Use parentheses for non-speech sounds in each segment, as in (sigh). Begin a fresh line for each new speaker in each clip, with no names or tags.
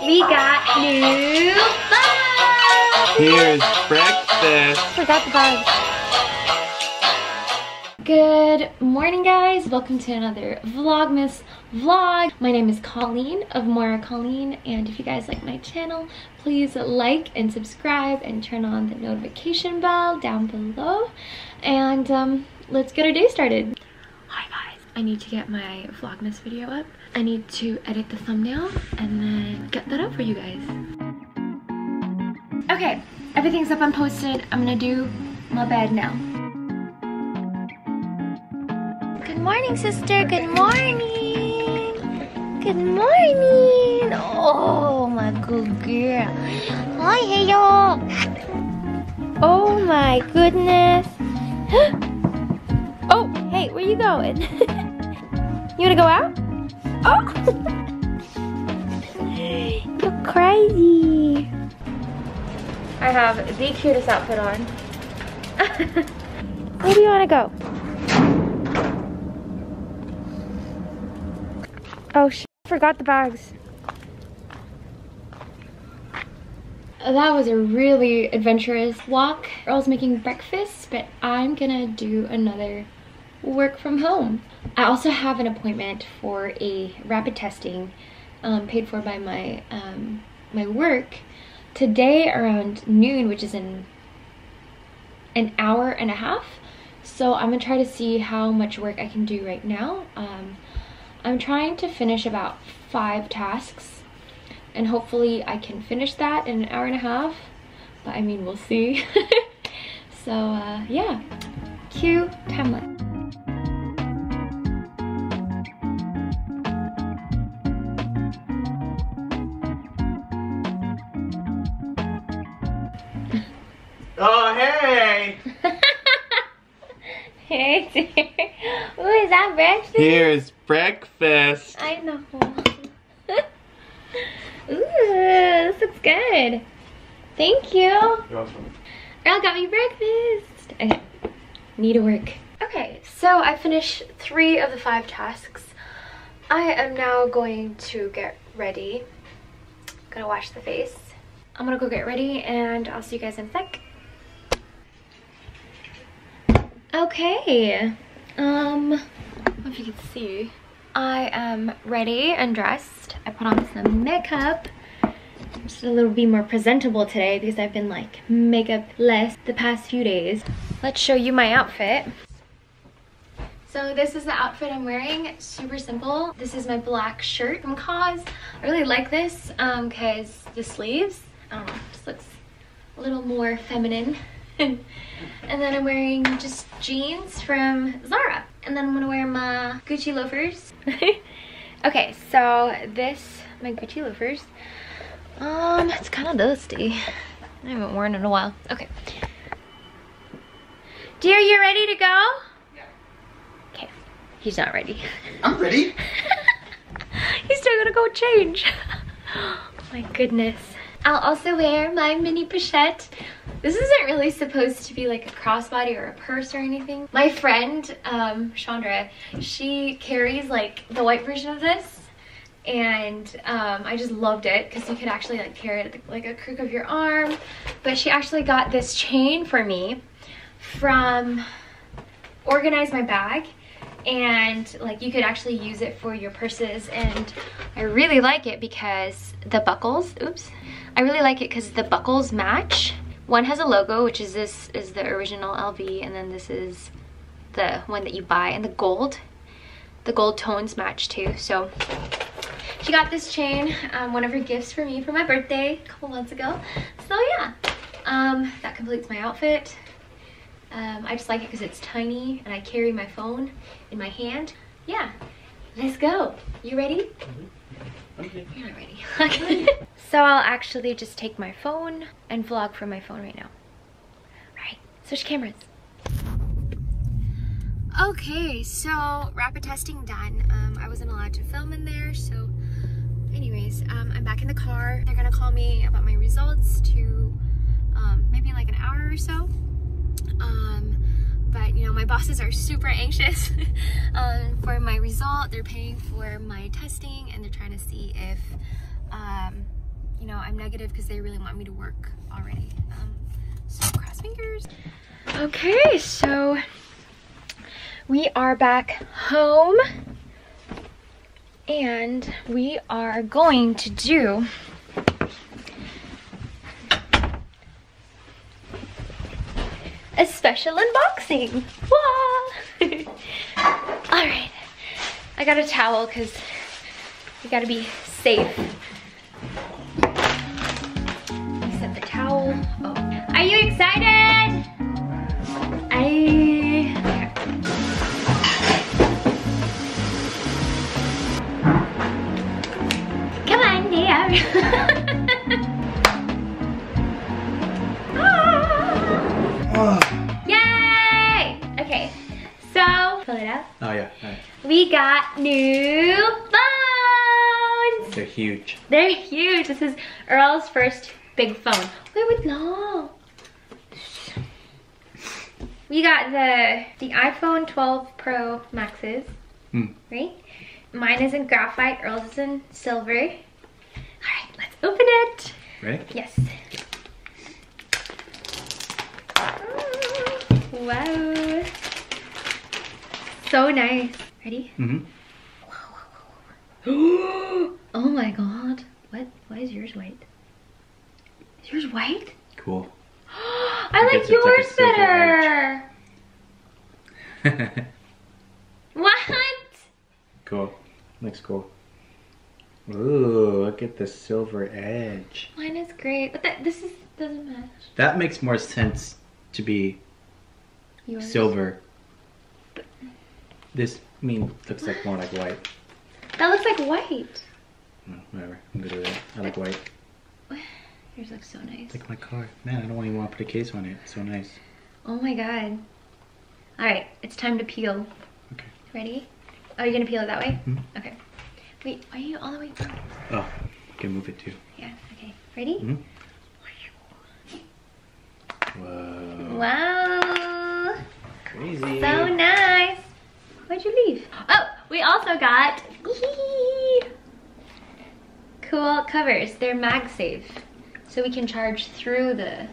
We got new bugs!
Here's breakfast.
Forgot the bugs. Good morning guys, welcome to another Vlogmas vlog. My name is Coleen of Moera Coleen and if you guys like my channel, please like and subscribe and turn on the notification bell down below. And um, let's get our day started. I need to get my Vlogmas video up. I need to edit the thumbnail and then get that up for you guys. Okay, everything's up and posted. I'm gonna do my bed now. Good morning, sister. Good morning. Good morning. Oh, my good girl. Hi, hey, y'all. Oh my goodness. (gasps) hey, where you going? (laughs) you wanna go out? Oh! (laughs) You're crazy. I have the cutest outfit on. (laughs) Where do you wanna go? Oh, sh forgot the bags. That was a really adventurous walk. Earl's making breakfast, but I'm gonna do another work from home. I also have an appointment for a rapid testing um, paid for by my, um, my work today around noon, which is in an hour and a half. So I'm gonna try to see how much work I can do right now. Um, I'm trying to finish about five tasks and hopefully I can finish that in an hour and a half. But I mean, we'll see. (laughs) so uh, yeah, cue timeline.
Hey. (laughs)
Ooh, is that breakfast?
Here's breakfast.
I know. (laughs) Ooh, this looks good. Thank you. You're welcome. Earl got me breakfast. Okay, need to work. Okay, so I finished three of the five tasks. I am now going to get ready. Gonna wash the face. I'm gonna go get ready and I'll see you guys in a sec. Okay, um, if you can see, I am ready and dressed. I put on some makeup. Just a little bit more presentable today because I've been like makeup less the past few days. Let's show you my outfit. So this is the outfit I'm wearing, super simple. This is my black shirt from COS. I really like this because um, the sleeves, I don't know, just looks a little more feminine. And then I'm wearing just jeans from Zara. And then I'm gonna wear my Gucci loafers. (laughs) okay, so this, my Gucci loafers, um, it's kind of dusty. I haven't worn it in a while. Okay. Dear, you ready to go? Yeah. Okay, he's not ready.
I'm ready. (laughs)
he's still gonna go change. (laughs) oh my goodness. I'll also wear my mini pochette. This isn't really supposed to be like a crossbody or a purse or anything. My friend, um, Chandra, she carries like the white version of this and um, I just loved it because you could actually like carry it like a crook of your arm. But she actually got this chain for me from Organize My Bag and like you could actually use it for your purses and I really like it because the buckles, oops, I really like it because the buckles match. One has a logo, which is this is the original LV, and then this is the one that you buy, and the gold, the gold tones match too. So she got this chain, um, one of her gifts for me for my birthday a couple months ago. So yeah, um, that completes my outfit. Um, I just like it because it's tiny and I carry my phone in my hand. Yeah, let's go. You ready? Mm -hmm. Okay. You're not ready. (laughs) Okay. so I'll actually just take my phone and vlog from my phone right now. All right, switch cameras. Okay, so rapid testing done. Um, I wasn't allowed to film in there, so anyways, um, I'm back in the car. They're gonna call me about my results to um, maybe like an hour or so. Um, but you know my bosses are super anxious (laughs) um, for my result they're paying for my testing and they're trying to see if um, you know, I'm negative because they really want me to work already. Um, so cross fingers. Okay, so we are back home and we are going to do a special unboxing. (laughs) All right, I got a towel because we gotta be safe. Set the towel. Oh. Are you excited? We got new phones.
They're huge.
They're huge. This is Earl's first big phone. Wait, wait, no. We got the the iPhone 12 Pro Maxes,
Hmm.
right? Mine is in graphite. Earl's is in silver. All right, let's open it.
Ready?
Yes. Wow. So nice. Ready?
Mm-hmm. (gasps)
oh my god. What? Why is yours white? Is yours white?
Cool. (gasps)
I
I
like yours better. (laughs) What?
cool. Looks cool. Ooh, look at the silver edge.
Mine is great, but that this is doesn't match.
That makes more sense to be
Yours.
silver. This I mean looks like more like white.
That looks like white.
No, whatever. I'm good with it. I like white. (sighs)
Yours looks so nice.
Like my car. Man, I don't even want to put a case on it. It's so nice.
Oh my god. All right, it's time to peel.
Okay.
Ready? Are you gonna peel it that way?
Mhm.
Okay. Wait, are you all the way?
Oh, you can move it too.
Yeah. Okay. Ready?
Mhm. Whoa.
Wow.
Crazy.
So nice. Where'd you leave? Oh, we also got cool covers. They're MagSafe. So we can charge through the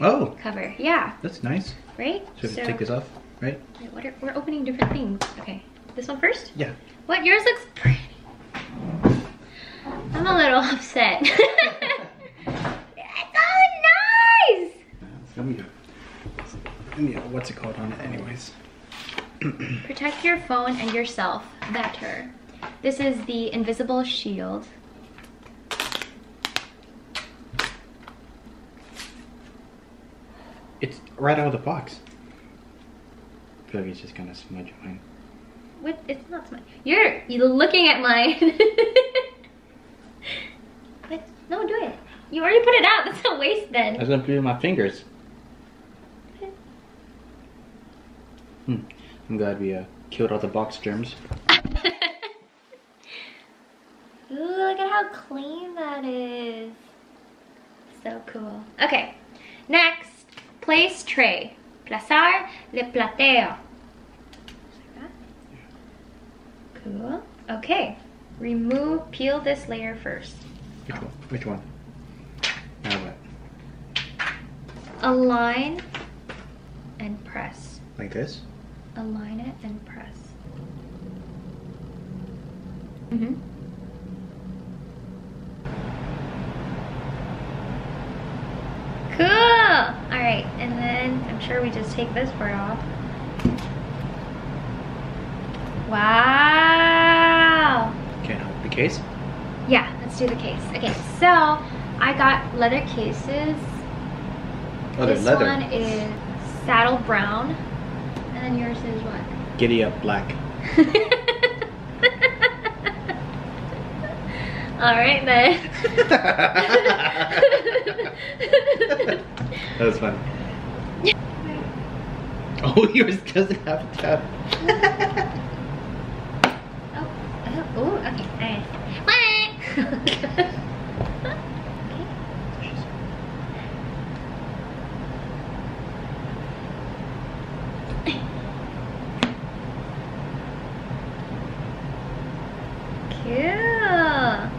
Oh,
cover. Yeah,
that's nice.
right?
So, you take this off, right?
Wait, what are, we're opening different things. Okay, this one first?
Yeah.
What? Yours looks pretty. I'm a little (laughs) upset. (laughs) it's so nice!
Let me, let me, what's it called on it anyways?
Protect your phone and yourself better. This is the invisible shield.
It's right out of the box. I feel like it's just gonna smudge mine.
What? It's not smart. You're you're looking at mine. (laughs) what? No, do it. You already put it out. That's a waste then.
I
then.
was gonna put it in my fingers. Hmm. I'm glad we uh, killed all the box germs.
Ooh, look at how clean that is. So cool. Okay, next, place tray. Plazar le plateo. Just like that. Cool. Okay, remove, peel this layer first.
Which one? Which one? Now what?
Align and press.
Like this?
Align it and press. Mm-hmm. Cool! Alright, and then I'm sure we just take this part off. Wow!
Can't help the case.
Yeah, let's do the case. Okay, so I got leather cases.
Oh,
this
leather.
one is saddle brown. And yours is what?
Giddy up black. (laughs)
Alright then. (laughs)
that was fun. (laughs) Oh, yours doesn't have a tab.
Oh, oh, okay, alright. okay. Cool.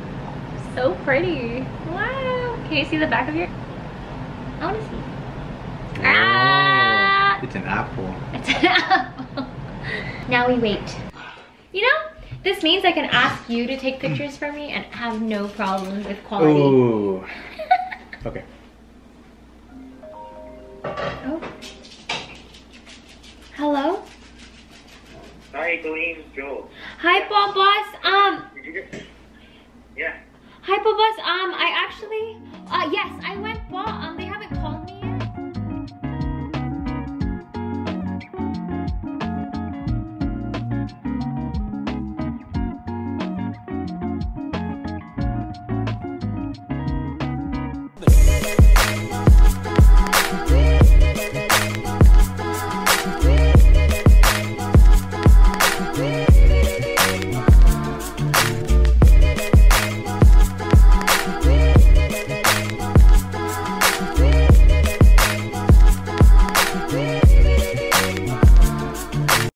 So pretty. Wow. Can you see the back of your? I want to see.
Oh,
Ah!
It's an apple.
It's an apple. now we wait. You know, this means I can ask you to take pictures for me and have no problems with quality.
Ooh. (laughs) Okay.
Oh. Hello?
Hi, Coleen, Joel.
Hi, Bob Boss.